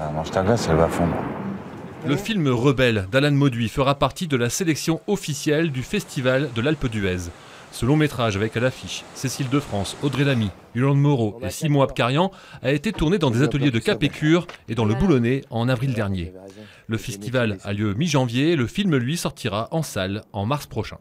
Ah, Elle va fondre. Le film Rebelle d'Alan Mauduit fera partie de la sélection officielle du Festival de l'Alpe d'Huez. Ce long métrage avec à l'affiche Cécile de France, Audrey Lamy, Yolande Moreau et Simon Abkarian a été tourné dans des ateliers de Capécure et dans le Boulonnais en avril dernier. Le festival a lieu mi-janvier, et le film lui sortira en salle en mars prochain.